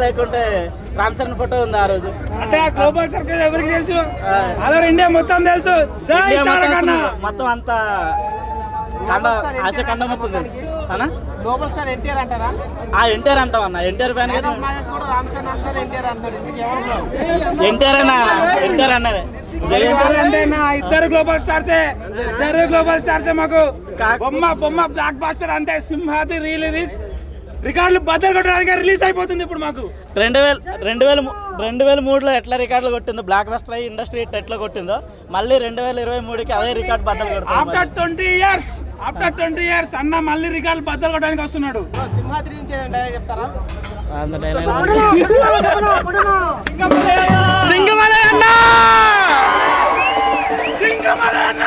లేకుంటే రామ్ చరణ్ ఫోటో ఉంది ఆ రోజు. అంటే ఆ గ్లోబల్ సర్కిల్ ఎవరికి తెలుసు. అదర్ ఇండియా మొత్తం తెలుసు. మొత్తం అంతా కండ ఆశ కండ మొత్తం తెలుసు. అనా గ్లోబల్ స్టార్ ఎన్టీఆర్ అంటారా? ఆ ఎన్టీఆర్ అంటాం అన్న. ఎన్టీఆర్ ఫ్యాన్ ఎన్టీఆర్ అన్న ఎన్టీఆర్ అన్నదే. అంటే ఇద్దరు గ్లోబల్ స్టార్సే ఇద్దరు గ్లోబల్ స్టార్సే మాకు. బొమ్మ బొమ్మ బ్లాక్ బాస్టర్ అంతే సింహాది రీ రిలీజ్ రికార్డులు బద్దలు కొట్టడానికి రిలీజ్ అయిపోతుంది ఇప్పుడు మాకు. రెండు వేల రెండు వేల రెండు వేల మూడులో ఎట్లా రికార్డులు కొట్టిందో బ్లాక్ బస్టర్ అయ్యి ఇండస్ట్రీ ఎట్లా కొట్టిందో మళ్ళీ రెండు వేల ఇరవై మూడుకి అదే రికార్డ్ బద్దలు కొడుతుంది after twenty years after twenty years అన్న మళ్ళీ రికార్డులు బద్దలు కొట్టడానికి వస్తున్నాడు. సింహాద్రి నుంచి చెప్తారా? అంత డైలాగ్ సింగమలై అన్న సింగమలై అన్న